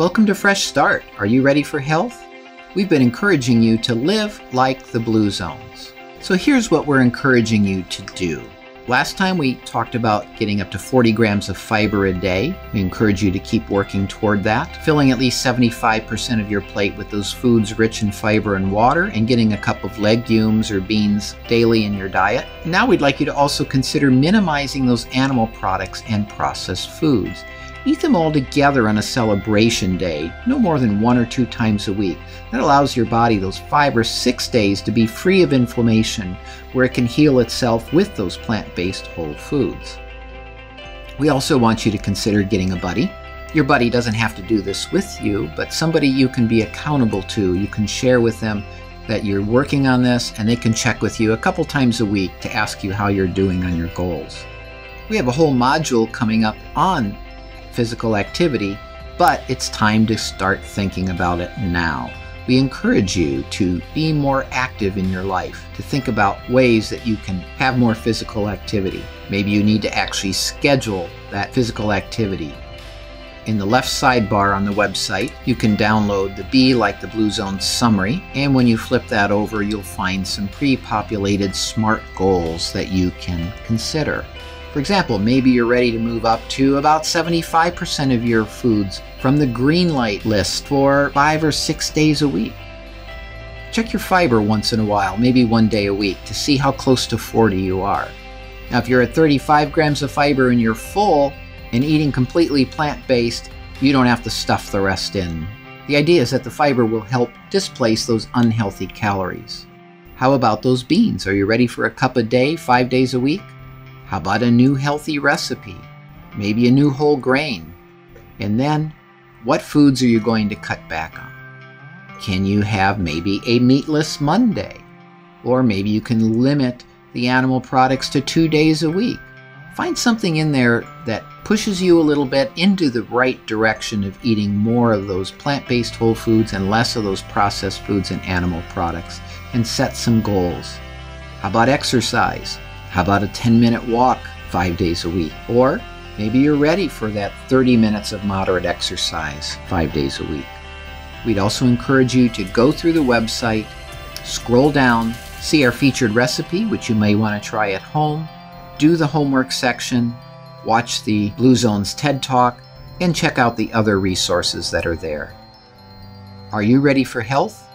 Welcome to Fresh Start. Are you ready for health? We've been encouraging you to live like the Blue Zones. So here's what we're encouraging you to do. Last time we talked about getting up to 40 grams of fiber a day. We encourage you to keep working toward that, filling at least 75% of your plate with those foods rich in fiber and water, and getting a cup of legumes or beans daily in your diet. Now we'd like you to also consider minimizing those animal products and processed foods. Eat them all together on a celebration day, no more than one or two times a week. That allows your body those five or six days to be free of inflammation, where it can heal itself with those plant based whole foods. We also want you to consider getting a buddy. Your buddy doesn't have to do this with you, but somebody you can be accountable to. You can share with them that you're working on this, and they can check with you a couple times a week to ask you how you're doing on your goals. We have a whole module coming up on physical activity, but it's time to start thinking about it now. We encourage you to be more active in your life, to think about ways that you can have more physical activity. Maybe you need to actually schedule that physical activity. In the left sidebar on the website, you can download the Be Like the Blue Zone summary, and when you flip that over, you'll find some pre populated SMART goals that you can consider. For example, maybe you're ready to move up to about 75% of your foods from the green light list for five or six days a week. Check your fiber once in a while, maybe one day a week, to see how close to 40 you are. Now, if you're at 35 grams of fiber and you're full and eating completely plant based, you don't have to stuff the rest in. The idea is that the fiber will help displace those unhealthy calories. How about those beans? Are you ready for a cup a day, five days a week? How about a new healthy recipe? Maybe a new whole grain? And then, what foods are you going to cut back on? Can you have maybe a meatless Monday? Or maybe you can limit the animal products to two days a week. Find something in there that pushes you a little bit into the right direction of eating more of those plant based whole foods and less of those processed foods and animal products, and set some goals. How about exercise? How about a 10 minute walk five days a week? Or maybe you're ready for that 30 minutes of moderate exercise five days a week. We'd also encourage you to go through the website, scroll down, see our featured recipe, which you may want to try at home, do the homework section, watch the Blue Zones TED Talk, and check out the other resources that are there. Are you ready for health?